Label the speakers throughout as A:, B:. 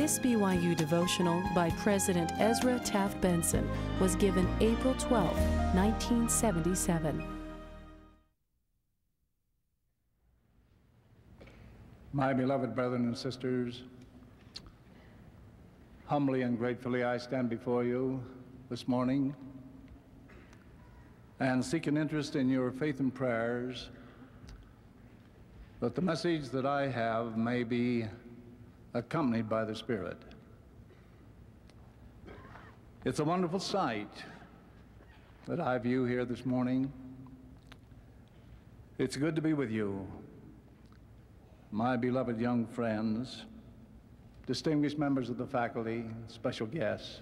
A: This BYU devotional by President Ezra Taft Benson was given April 12, 1977.
B: My beloved brethren and sisters, humbly and gratefully I stand before you this morning and seek an interest in your faith and prayers that the message that I have may be accompanied by the Spirit. It's a wonderful sight that I view here this morning. It's good to be with you, my beloved young friends, distinguished members of the faculty, special guests.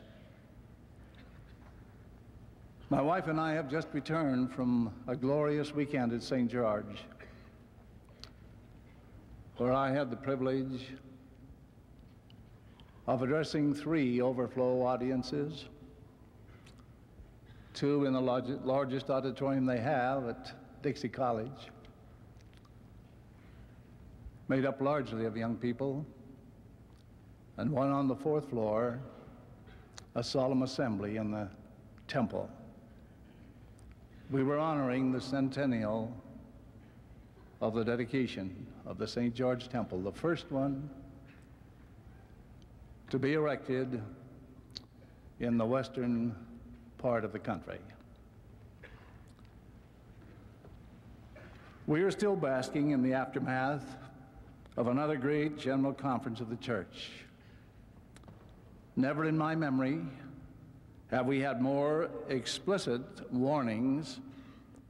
B: My wife and I have just returned from a glorious weekend at St. George, where I had the privilege of addressing three overflow audiences, two in the largest auditorium they have at Dixie College, made up largely of young people, and one on the fourth floor, a solemn assembly in the temple. We were honoring the centennial of the dedication of the St. George Temple, the first one to be erected in the western part of the country. We are still basking in the aftermath of another great general conference of the church. Never in my memory have we had more explicit warnings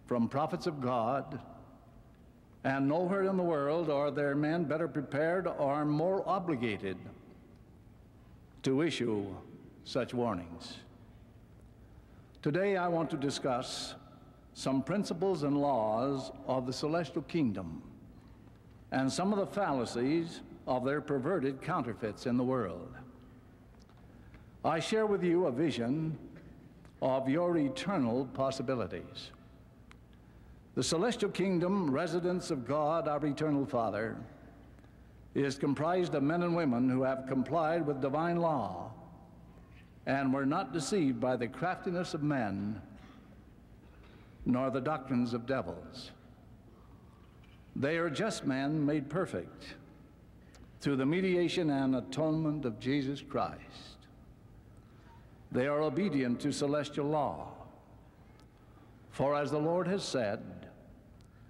B: from prophets of God, and nowhere in the world are there men better prepared or more obligated to issue such warnings. Today I want to discuss some principles and laws of the celestial kingdom and some of the fallacies of their perverted counterfeits in the world. I share with you a vision of your eternal possibilities. The celestial kingdom, residence of God, our eternal Father, is comprised of men and women who have complied with divine law and were not deceived by the craftiness of men nor the doctrines of devils. They are just men made perfect through the mediation and atonement of Jesus Christ. They are obedient to celestial law. For as the Lord has said,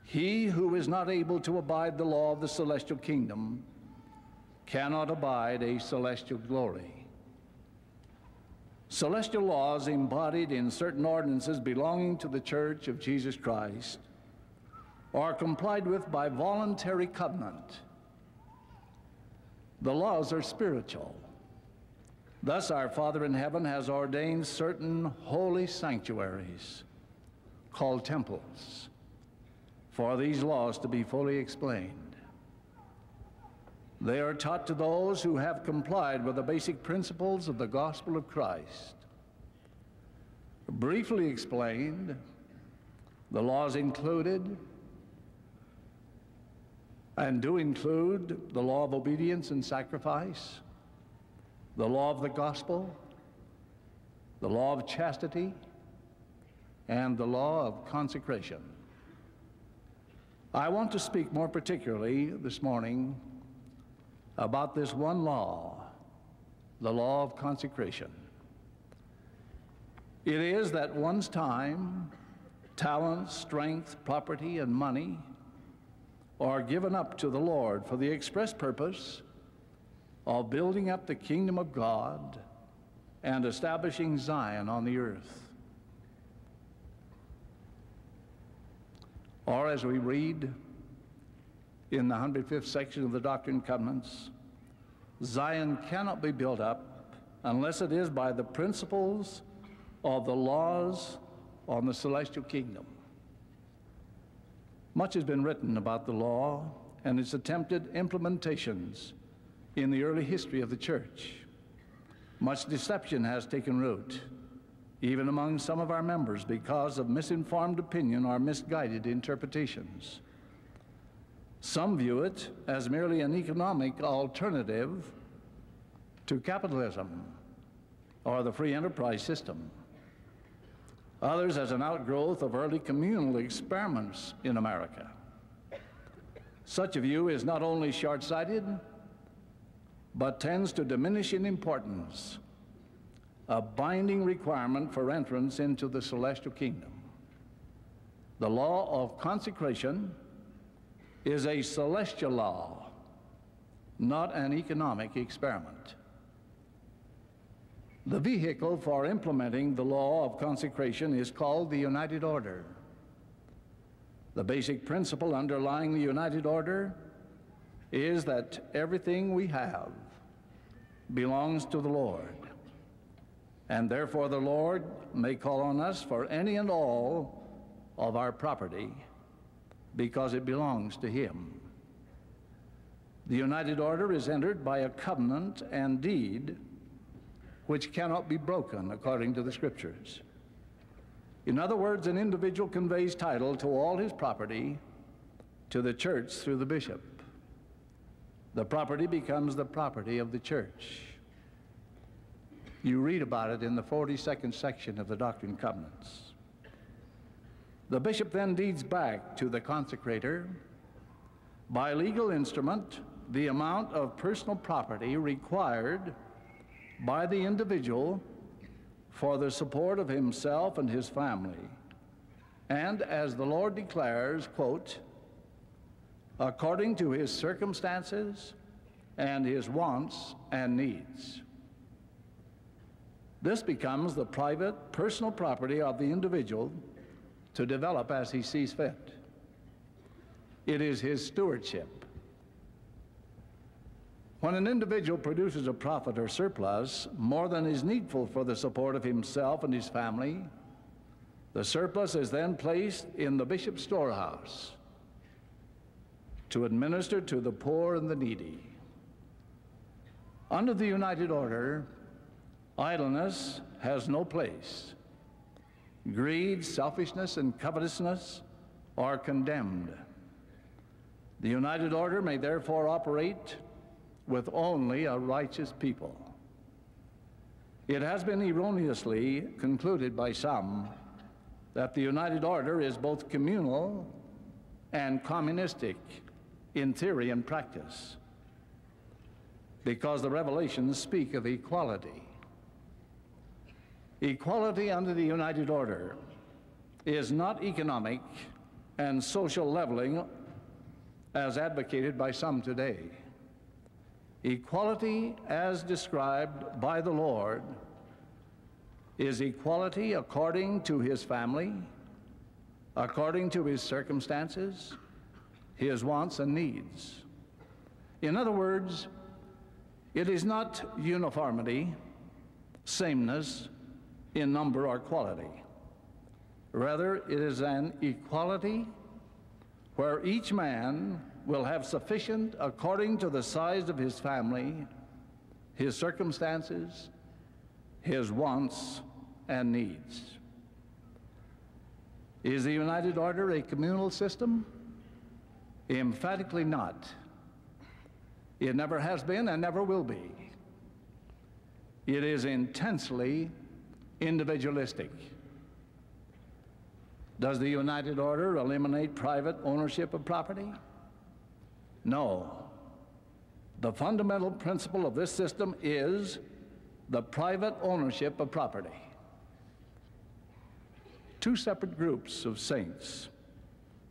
B: he who is not able to abide the law of the celestial kingdom cannot abide a celestial glory. Celestial laws embodied in certain ordinances belonging to the Church of Jesus Christ are complied with by voluntary covenant. The laws are spiritual. Thus, our Father in heaven has ordained certain holy sanctuaries called temples for these laws to be fully explained. They are taught to those who have complied with the basic principles of the gospel of Christ. Briefly explained, the laws included and do include the law of obedience and sacrifice, the law of the gospel, the law of chastity, and the law of consecration. I want to speak more particularly this morning about this one law, the law of consecration. It is that one's time, talent, strength, property, and money are given up to the Lord for the express purpose of building up the kingdom of God and establishing Zion on the earth. Or as we read in the 105th section of the Doctrine and Covenants, Zion cannot be built up unless it is by the principles of the laws on the celestial kingdom. Much has been written about the law and its attempted implementations in the early history of the church. Much deception has taken root, even among some of our members, because of misinformed opinion or misguided interpretations. Some view it as merely an economic alternative to capitalism or the free enterprise system. Others as an outgrowth of early communal experiments in America. Such a view is not only short sighted, but tends to diminish in importance a binding requirement for entrance into the celestial kingdom. The law of consecration is a celestial law, not an economic experiment. The vehicle for implementing the law of consecration is called the United Order. The basic principle underlying the United Order is that everything we have belongs to the Lord. And therefore, the Lord may call on us for any and all of our property because it belongs to Him. The United Order is entered by a covenant and deed which cannot be broken according to the Scriptures. In other words, an individual conveys title to all his property to the church through the bishop. The property becomes the property of the church. You read about it in the 42nd section of the Doctrine and Covenants. The bishop then deeds back to the consecrator by legal instrument the amount of personal property required by the individual for the support of himself and his family. And as the Lord declares, quote, according to his circumstances and his wants and needs. This becomes the private, personal property of the individual to develop as he sees fit. It is his stewardship. When an individual produces a profit or surplus more than is needful for the support of himself and his family, the surplus is then placed in the bishop's storehouse to administer to the poor and the needy. Under the United Order, idleness has no place. Greed, selfishness, and covetousness are condemned. The United Order may therefore operate with only a righteous people. It has been erroneously concluded by some that the United Order is both communal and communistic in theory and practice because the revelations speak of equality. Equality under the United Order is not economic and social leveling as advocated by some today. Equality, as described by the Lord, is equality according to his family, according to his circumstances, his wants and needs. In other words, it is not uniformity, sameness, in number or quality. Rather, it is an equality where each man will have sufficient according to the size of his family, his circumstances, his wants and needs. Is the United Order a communal system? Emphatically not. It never has been and never will be. It is intensely individualistic. Does the United Order eliminate private ownership of property? No. The fundamental principle of this system is the private ownership of property. Two separate groups of saints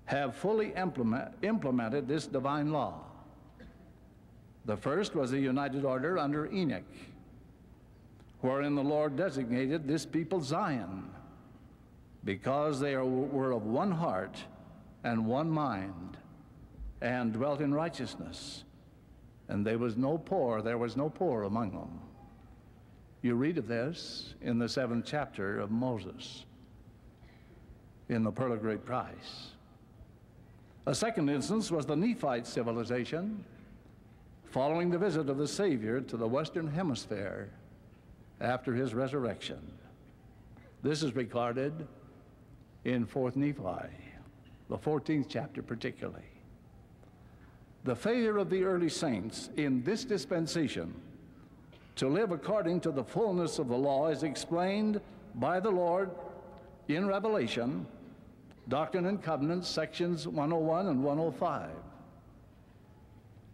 B: have fully implement, implemented this divine law. The first was the United Order under Enoch wherein the Lord designated this people Zion, because they are, were of one heart and one mind, and dwelt in righteousness. And there was no poor, there was no poor among them. You read of this in the seventh chapter of Moses in the Pearl of Great Price. A second instance was the Nephite civilization following the visit of the Savior to the Western Hemisphere after his resurrection. This is recorded in 4th Nephi, the 14th chapter particularly. The failure of the early saints in this dispensation to live according to the fullness of the law is explained by the Lord in Revelation, Doctrine and Covenants, sections 101 and 105.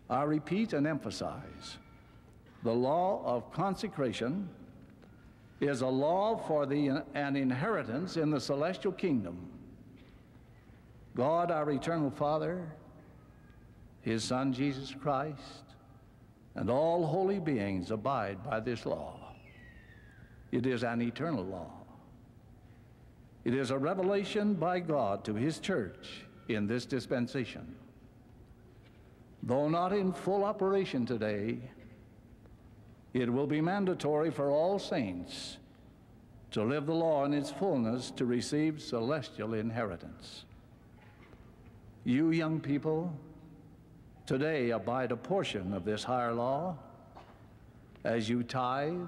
B: I repeat and emphasize the law of consecration is a law for the, an inheritance in the celestial kingdom. God, our eternal Father, His Son Jesus Christ, and all holy beings abide by this law. It is an eternal law. It is a revelation by God to His church in this dispensation. Though not in full operation today, it will be mandatory for all saints to live the law in its fullness to receive celestial inheritance. You young people, today abide a portion of this higher law as you tithe,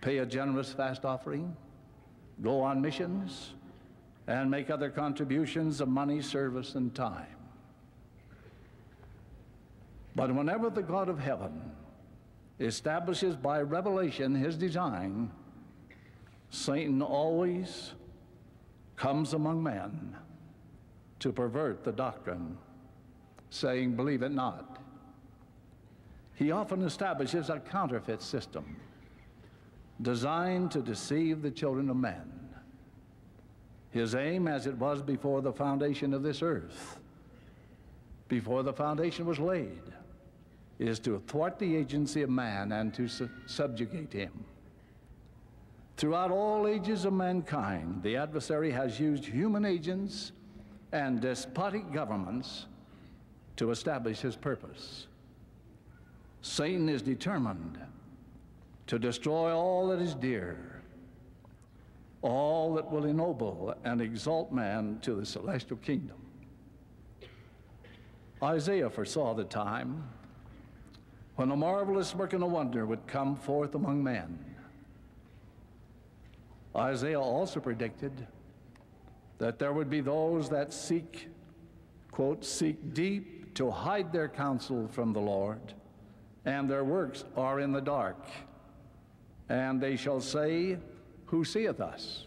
B: pay a generous fast offering, go on missions, and make other contributions of money, service, and time. But whenever the God of heaven establishes by revelation his design, Satan always comes among men to pervert the doctrine, saying, Believe it not. He often establishes a counterfeit system designed to deceive the children of men. His aim, as it was before the foundation of this earth, before the foundation was laid, is to thwart the agency of man and to su subjugate him. Throughout all ages of mankind, the adversary has used human agents and despotic governments to establish his purpose. Satan is determined to destroy all that is dear, all that will ennoble and exalt man to the celestial kingdom. Isaiah foresaw the time when a marvelous work and a wonder would come forth among men. Isaiah also predicted that there would be those that seek, quote, seek deep to hide their counsel from the Lord, and their works are in the dark. And they shall say, Who seeth us?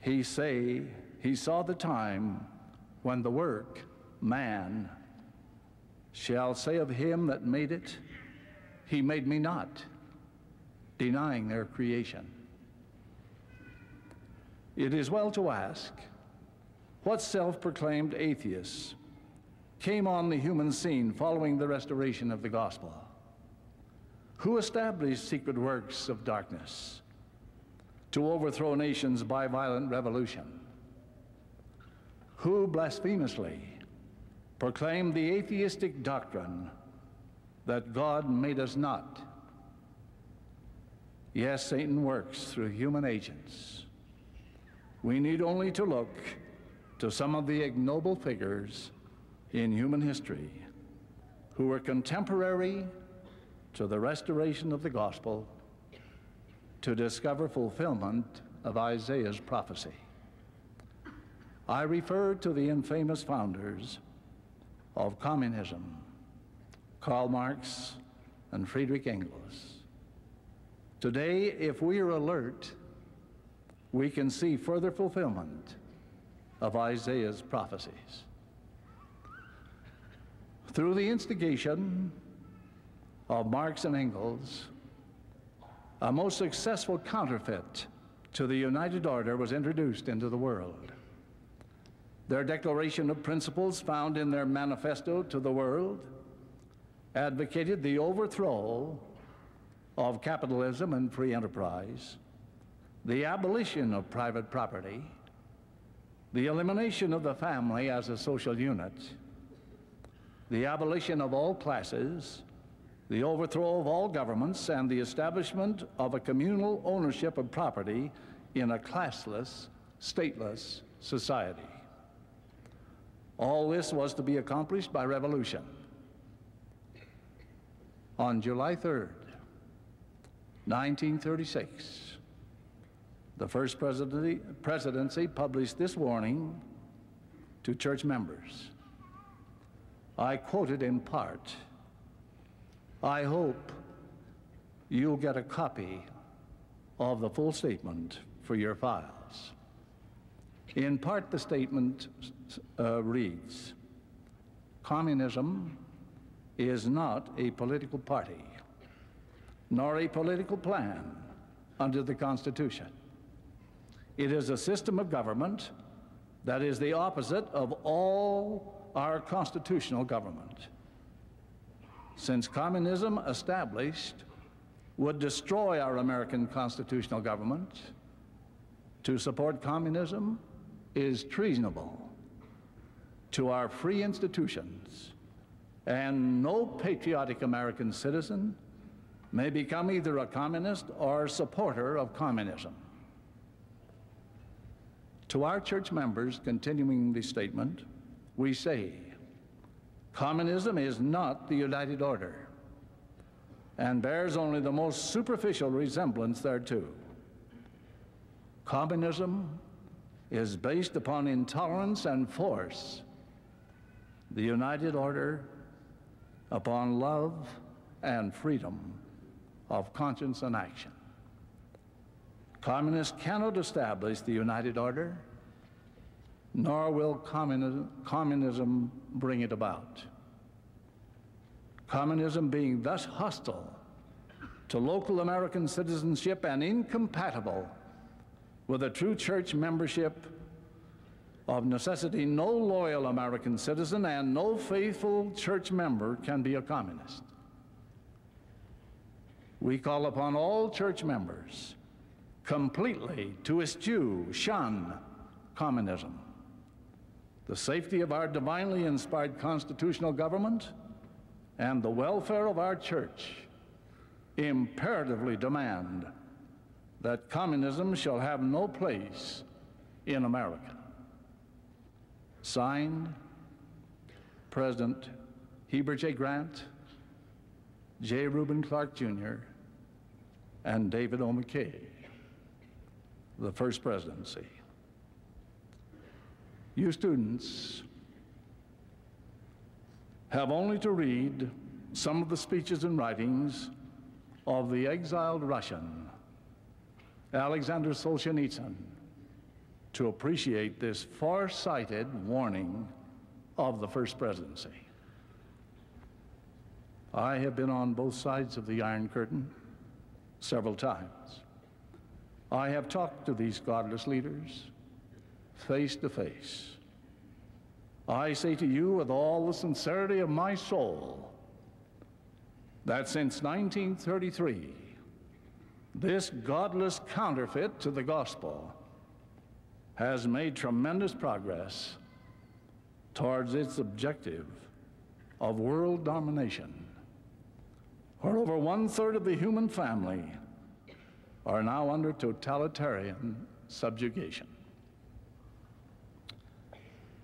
B: He say, He saw the time when the work, man, shall say of him that made it, He made me not, denying their creation. It is well to ask what self proclaimed atheists came on the human scene following the restoration of the gospel? Who established secret works of darkness to overthrow nations by violent revolution? Who blasphemously proclaimed the atheistic doctrine that God made us not. Yes, Satan works through human agents. We need only to look to some of the ignoble figures in human history who were contemporary to the restoration of the gospel to discover fulfillment of Isaiah's prophecy. I refer to the infamous founders of communism, Karl Marx and Friedrich Engels. Today, if we are alert, we can see further fulfillment of Isaiah's prophecies. Through the instigation of Marx and Engels, a most successful counterfeit to the United Order was introduced into the world. Their declaration of principles found in their manifesto to the world advocated the overthrow of capitalism and free enterprise, the abolition of private property, the elimination of the family as a social unit, the abolition of all classes, the overthrow of all governments, and the establishment of a communal ownership of property in a classless, stateless society. All this was to be accomplished by revolution. On July 3rd, 1936, the first presidency, published this warning to church members. I quote it in part. I hope you'll get a copy of the full statement for your files. In part, the statement uh, reads Communism is not a political party, nor a political plan under the Constitution. It is a system of government that is the opposite of all our constitutional government. Since communism established would destroy our American constitutional government, to support communism is treasonable to our free institutions, and no patriotic American citizen may become either a communist or supporter of communism. To our church members, continuing the statement, we say, communism is not the United Order and bears only the most superficial resemblance thereto. Communism is based upon intolerance and force. The United Order upon love and freedom of conscience and action. Communists cannot establish the United Order, nor will communism, communism bring it about. Communism being thus hostile to local American citizenship and incompatible with a true church membership of necessity, no loyal American citizen and no faithful church member can be a communist. We call upon all church members completely to eschew, shun communism. The safety of our divinely inspired constitutional government and the welfare of our church imperatively demand that communism shall have no place in America. Signed, President Heber J. Grant, J. Reuben Clark Jr., and David O. McKay, the First Presidency. You students have only to read some of the speeches and writings of the exiled Russian, Alexander Solzhenitsyn, to appreciate this far-sighted warning of the First Presidency. I have been on both sides of the Iron Curtain several times. I have talked to these godless leaders face to face. I say to you with all the sincerity of my soul that since 1933, this godless counterfeit to the gospel has made tremendous progress towards its objective of world domination, where over one third of the human family are now under totalitarian subjugation.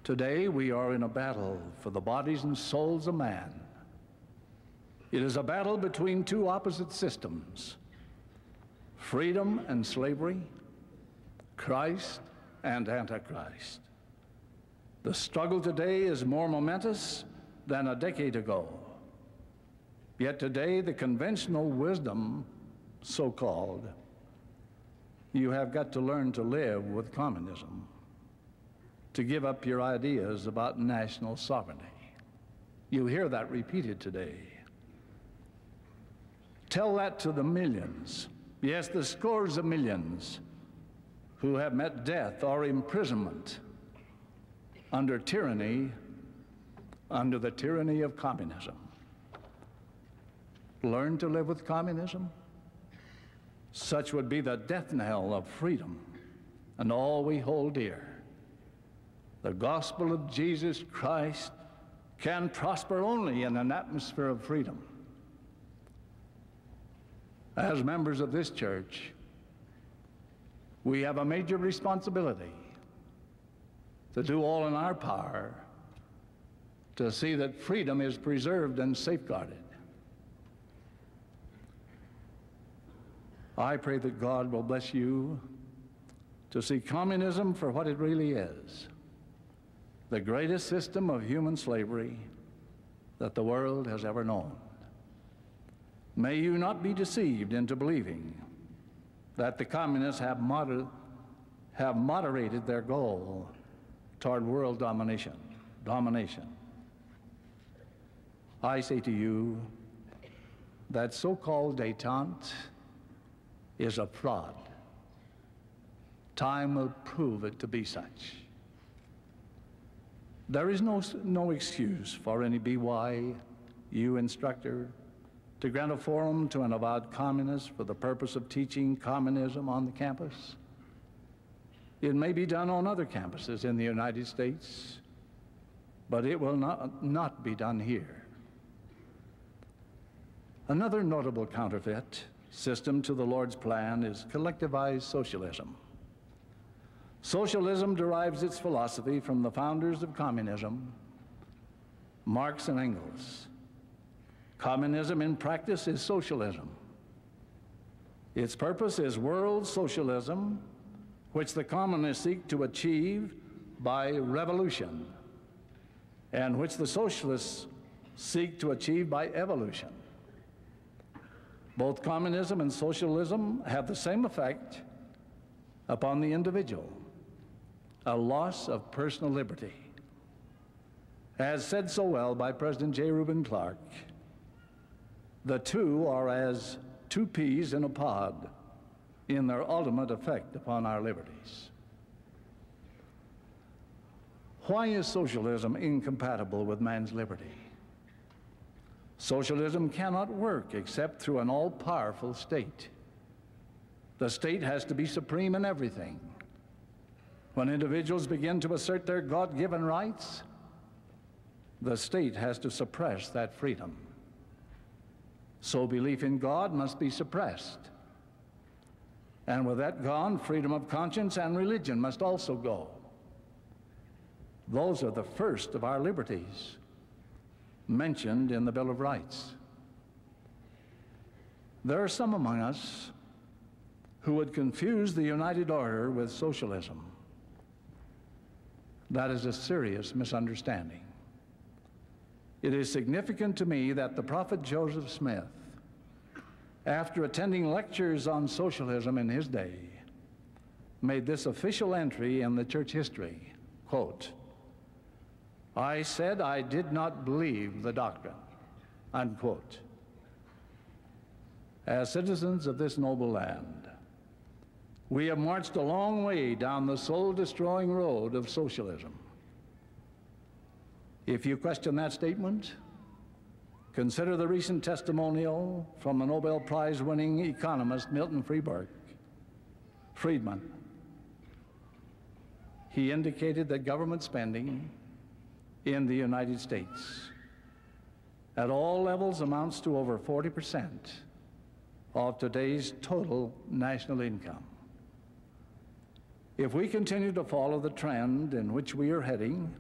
B: Today, we are in a battle for the bodies and souls of man. It is a battle between two opposite systems freedom and slavery, Christ and Antichrist. The struggle today is more momentous than a decade ago. Yet today, the conventional wisdom, so called, you have got to learn to live with communism to give up your ideas about national sovereignty. You hear that repeated today. Tell that to the millions, yes, the scores of millions who have met death or imprisonment under tyranny, under the tyranny of communism. Learn to live with communism? Such would be the death knell of freedom and all we hold dear the gospel of Jesus Christ can prosper only in an atmosphere of freedom. As members of this church, we have a major responsibility to do all in our power to see that freedom is preserved and safeguarded. I pray that God will bless you to see communism for what it really is the greatest system of human slavery that the world has ever known. May you not be deceived into believing that the communists have, moder have moderated their goal toward world domination. Domination. I say to you that so-called détente is a fraud. Time will prove it to be such. There is no, no excuse for any BYU instructor to grant a forum to an avowed communist for the purpose of teaching communism on the campus. It may be done on other campuses in the United States, but it will not, not be done here. Another notable counterfeit system to the Lord's plan is collectivized socialism. Socialism derives its philosophy from the founders of communism, Marx and Engels. Communism in practice is socialism. Its purpose is world socialism, which the communists seek to achieve by revolution, and which the socialists seek to achieve by evolution. Both communism and socialism have the same effect upon the individual a loss of personal liberty. As said so well by President J. Reuben Clark, the two are as two peas in a pod in their ultimate effect upon our liberties. Why is socialism incompatible with man's liberty? Socialism cannot work except through an all powerful state. The state has to be supreme in everything when individuals begin to assert their God given rights, the state has to suppress that freedom. So belief in God must be suppressed. And with that gone, freedom of conscience and religion must also go. Those are the first of our liberties mentioned in the Bill of Rights. There are some among us who would confuse the United Order with socialism. That is a serious misunderstanding. It is significant to me that the prophet Joseph Smith, after attending lectures on socialism in his day, made this official entry in the church history, quote, I said I did not believe the doctrine, unquote. As citizens of this noble land, we have marched a long way down the soul-destroying road of socialism. If you question that statement, consider the recent testimonial from the Nobel Prize-winning economist Milton Friedman. He indicated that government spending in the United States at all levels amounts to over 40% of today's total national income. If we continue to follow the trend in which we are heading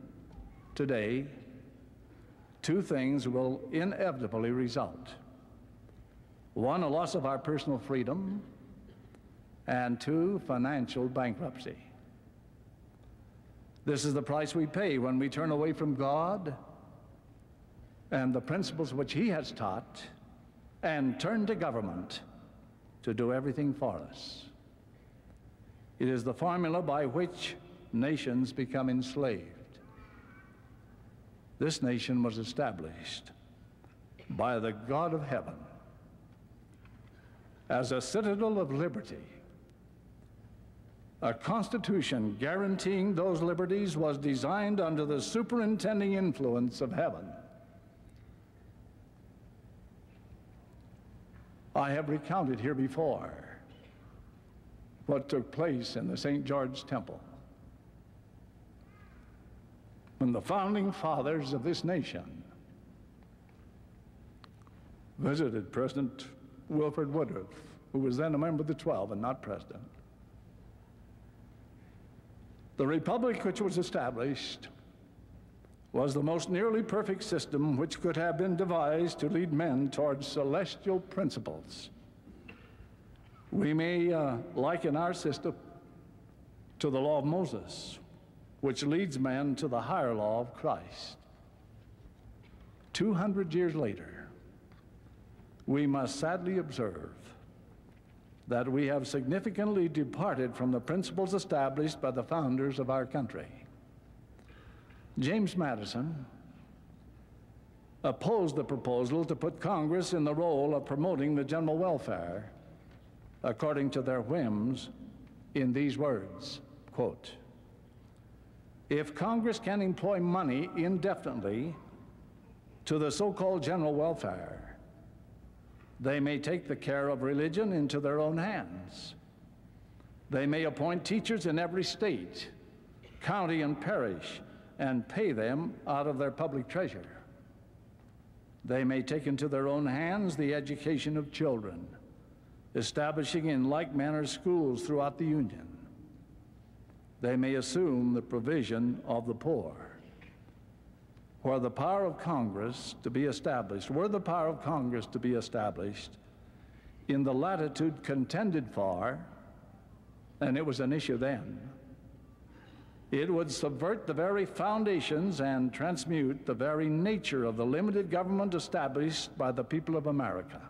B: today, two things will inevitably result. One, a loss of our personal freedom, and two, financial bankruptcy. This is the price we pay when we turn away from God and the principles which He has taught and turn to government to do everything for us. It is the formula by which nations become enslaved. This nation was established by the God of heaven as a citadel of liberty. A constitution guaranteeing those liberties was designed under the superintending influence of heaven. I have recounted here before what took place in the St. George Temple. When the founding fathers of this nation visited President Wilford Woodruff, who was then a member of the Twelve and not president, the republic which was established was the most nearly perfect system which could have been devised to lead men towards celestial principles. We may uh, liken our system to the law of Moses, which leads man to the higher law of Christ. 200 years later, we must sadly observe that we have significantly departed from the principles established by the founders of our country. James Madison opposed the proposal to put Congress in the role of promoting the general welfare according to their whims in these words, quote, if Congress can employ money indefinitely to the so-called general welfare, they may take the care of religion into their own hands. They may appoint teachers in every state, county, and parish and pay them out of their public treasure. They may take into their own hands the education of children, establishing in like manner schools throughout the Union. They may assume the provision of the poor. Were the power of Congress to be established, were the power of Congress to be established in the latitude contended for, and it was an issue then, it would subvert the very foundations and transmute the very nature of the limited government established by the people of America.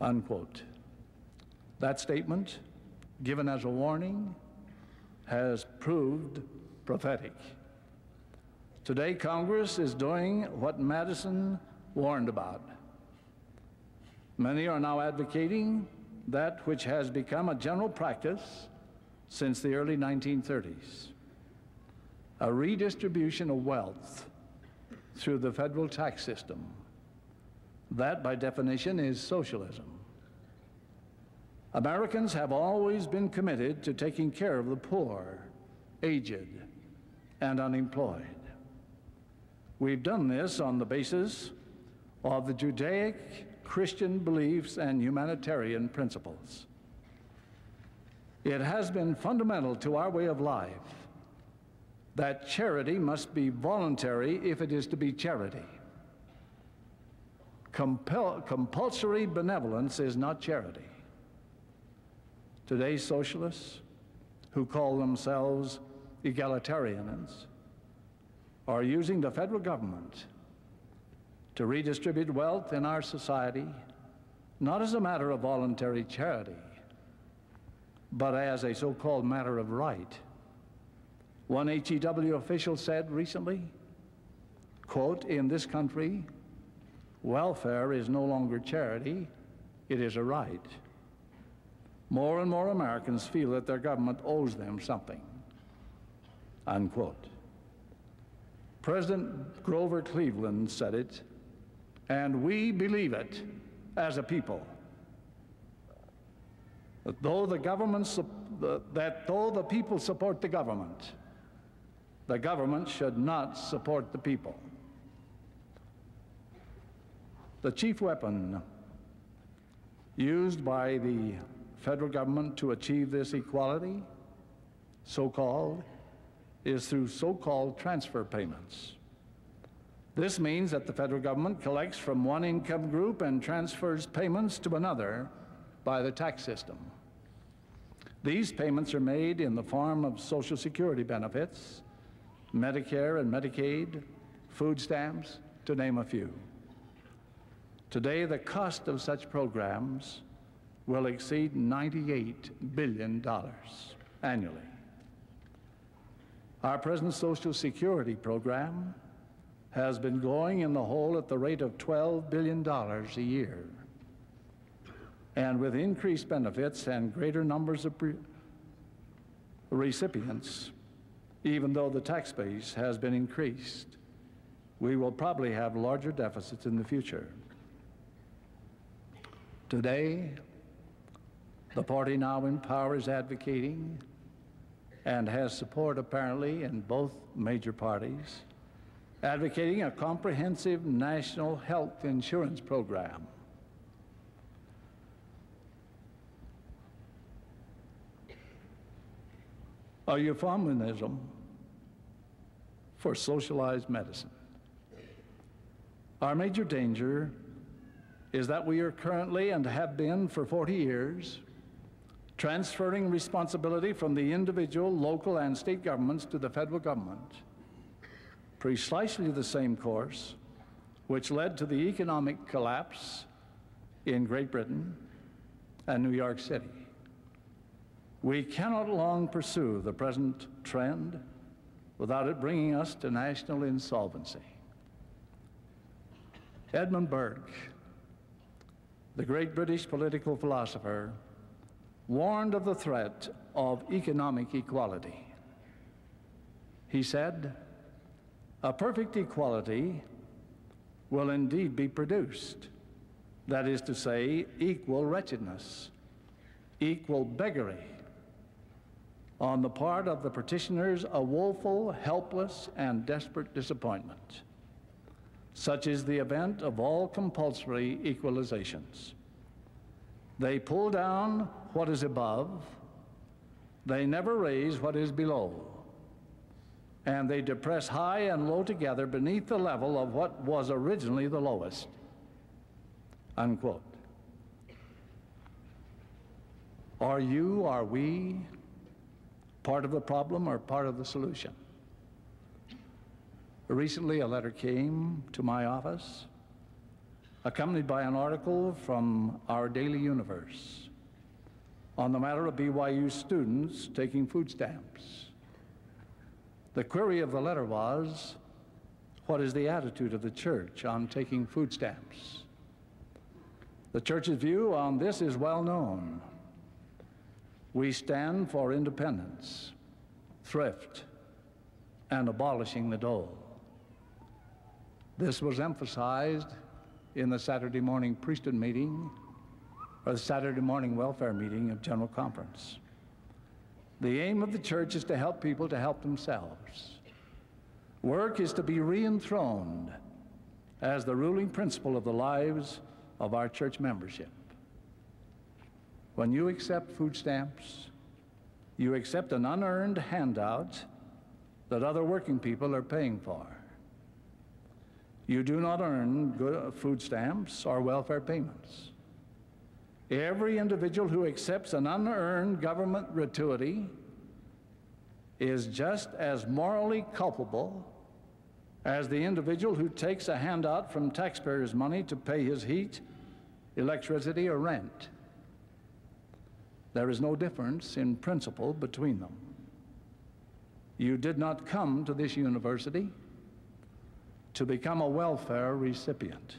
B: Unquote. That statement, given as a warning, has proved prophetic. Today, Congress is doing what Madison warned about. Many are now advocating that which has become a general practice since the early 1930s a redistribution of wealth through the federal tax system. That, by definition, is socialism. Americans have always been committed to taking care of the poor, aged, and unemployed. We've done this on the basis of the Judaic Christian beliefs and humanitarian principles. It has been fundamental to our way of life that charity must be voluntary if it is to be charity. Compel, compulsory benevolence is not charity. Today's socialists, who call themselves egalitarians, are using the federal government to redistribute wealth in our society, not as a matter of voluntary charity, but as a so-called matter of right. One HEW official said recently, quote, in this country, welfare is no longer charity, it is a right. More and more Americans feel that their government owes them something, unquote. President Grover Cleveland said it, and we believe it as a people that though the government, that though the people support the government, the government should not support the people. The chief weapon used by the federal government to achieve this equality, so-called, is through so-called transfer payments. This means that the federal government collects from one income group and transfers payments to another by the tax system. These payments are made in the form of Social Security benefits, Medicare and Medicaid, food stamps, to name a few. Today, the cost of such programs will exceed $98 billion annually. Our present Social Security program has been going in the hole at the rate of $12 billion a year. And with increased benefits and greater numbers of recipients, even though the tax base has been increased, we will probably have larger deficits in the future. Today, the party now in power is advocating and has support apparently in both major parties, advocating a comprehensive national health insurance program a euphemism for socialized medicine. Our major danger is that we are currently and have been for 40 years transferring responsibility from the individual, local, and state governments to the federal government. Precisely the same course which led to the economic collapse in Great Britain and New York City. We cannot long pursue the present trend without it bringing us to national insolvency. Edmund Burke, the great British political philosopher, warned of the threat of economic equality. He said, A perfect equality will indeed be produced. That is to say, equal wretchedness, equal beggary. On the part of the petitioners, a woeful, helpless, and desperate disappointment. Such is the event of all compulsory equalizations. They pull down what is above, they never raise what is below, and they depress high and low together beneath the level of what was originally the lowest. Unquote. Are you, are we part of the problem or part of the solution? Recently, a letter came to my office accompanied by an article from our daily universe on the matter of BYU students taking food stamps. The query of the letter was, what is the attitude of the church on taking food stamps? The church's view on this is well known. We stand for independence, thrift, and abolishing the dole. This was emphasized in the Saturday morning priesthood meeting or the Saturday morning welfare meeting of General Conference. The aim of the church is to help people to help themselves. Work is to be re-enthroned as the ruling principle of the lives of our church membership. When you accept food stamps, you accept an unearned handout that other working people are paying for. You do not earn good food stamps or welfare payments. Every individual who accepts an unearned government gratuity is just as morally culpable as the individual who takes a handout from taxpayers' money to pay his heat, electricity, or rent. There is no difference in principle between them. You did not come to this university to become a welfare recipient.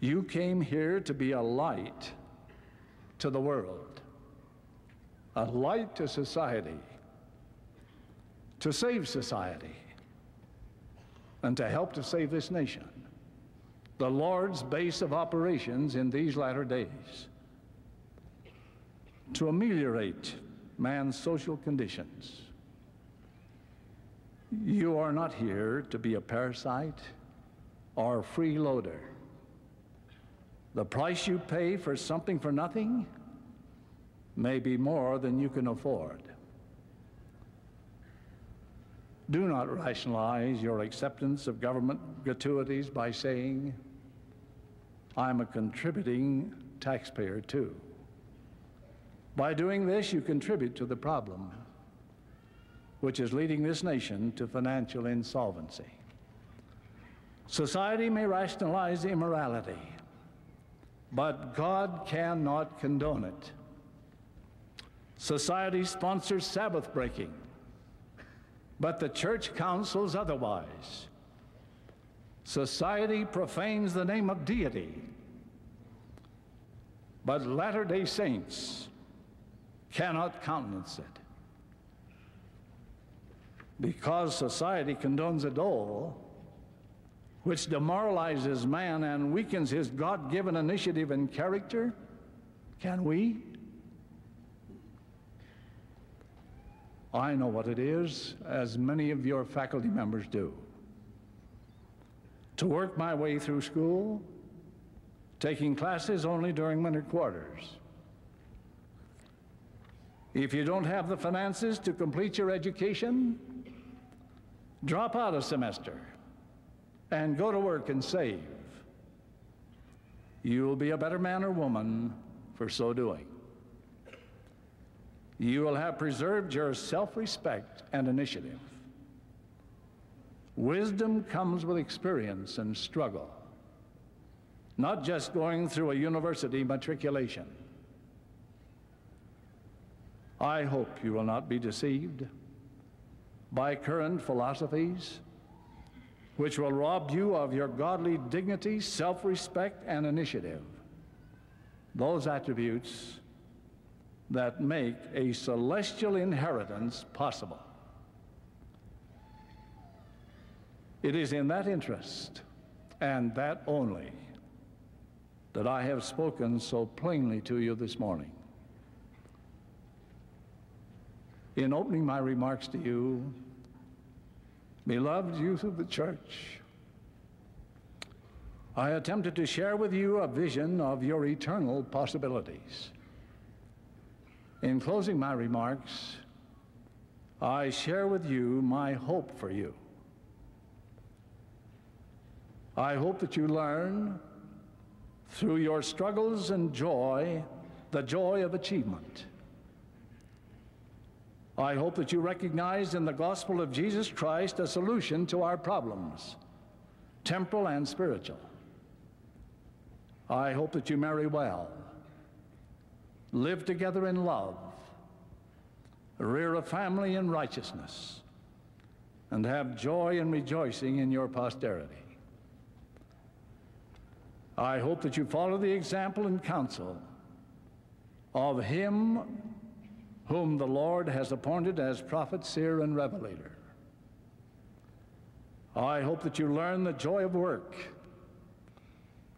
B: You came here to be a light to the world, a light to society, to save society, and to help to save this nation, the Lord's base of operations in these latter days, to ameliorate man's social conditions you are not here to be a parasite or a freeloader. The price you pay for something for nothing may be more than you can afford. Do not rationalize your acceptance of government gratuities by saying, I'm a contributing taxpayer too. By doing this, you contribute to the problem which is leading this nation to financial insolvency. Society may rationalize immorality, but God cannot condone it. Society sponsors Sabbath breaking, but the church counsels otherwise. Society profanes the name of deity, but Latter day Saints cannot countenance it because society condones a dole which demoralizes man and weakens his God given initiative and character, can we? I know what it is, as many of your faculty members do. To work my way through school, taking classes only during winter quarters. If you don't have the finances to complete your education, drop out a semester and go to work and save. You will be a better man or woman for so doing. You will have preserved your self respect and initiative. Wisdom comes with experience and struggle, not just going through a university matriculation. I hope you will not be deceived by current philosophies which will rob you of your godly dignity, self respect, and initiative. Those attributes that make a celestial inheritance possible. It is in that interest and that only that I have spoken so plainly to you this morning. In opening my remarks to you, beloved youth of the church, I attempted to share with you a vision of your eternal possibilities. In closing my remarks, I share with you my hope for you. I hope that you learn through your struggles and joy the joy of achievement. I hope that you recognize in the gospel of Jesus Christ a solution to our problems, temporal and spiritual. I hope that you marry well, live together in love, rear a family in righteousness, and have joy and rejoicing in your posterity. I hope that you follow the example and counsel of him whom the Lord has appointed as prophet, seer, and revelator. I hope that you learn the joy of work,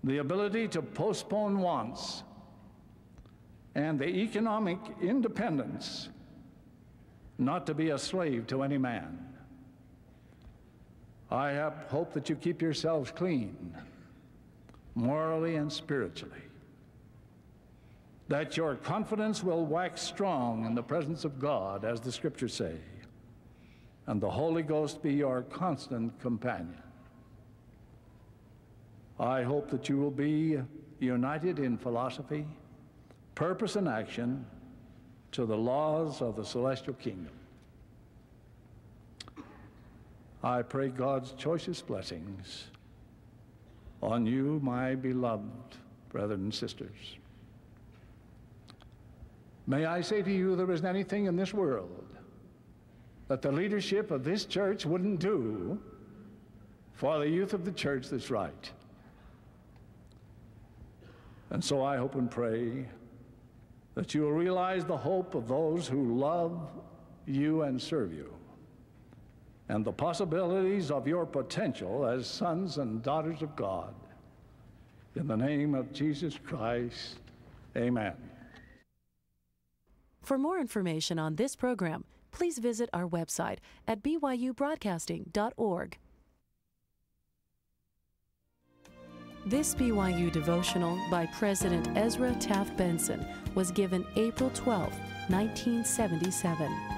B: the ability to postpone wants, and the economic independence not to be a slave to any man. I have hope that you keep yourselves clean morally and spiritually. That your confidence will wax strong in the presence of God, as the scriptures say, and the Holy Ghost be your constant companion. I hope that you will be united in philosophy, purpose, and action to the laws of the celestial kingdom. I pray God's choicest blessings on you, my beloved brothers and sisters. May I say to you, there isn't anything in this world that the leadership of this church wouldn't do for the youth of the church that's right. And so I hope and pray that you will realize the hope of those who love you and serve you and the possibilities of your potential as sons and daughters of God. In the name of Jesus Christ, amen.
A: For more information on this program, please visit our website at byubroadcasting.org. This BYU devotional by President Ezra Taft Benson was given April 12, 1977.